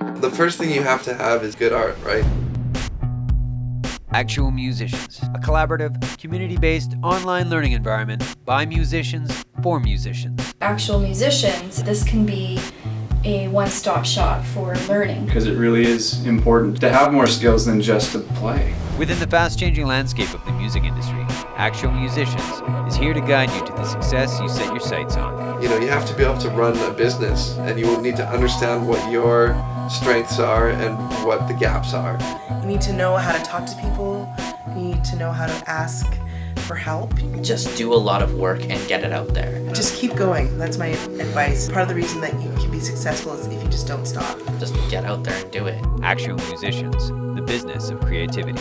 The first thing you have to have is good art, right? Actual Musicians, a collaborative, community based online learning environment by musicians for musicians. Actual musicians, this can be a one-stop shop for learning. Because it really is important to have more skills than just to play. Within the fast-changing landscape of the music industry, Actual Musicians is here to guide you to the success you set your sights on. You know, you have to be able to run a business and you will need to understand what your strengths are and what the gaps are. You need to know how to talk to people, you need to know how to ask for help. Just do a lot of work and get it out there. Just keep going. That's my advice. Part of the reason that you can be successful is if you just don't stop. Just get out there and do it. Actual Musicians, the business of creativity.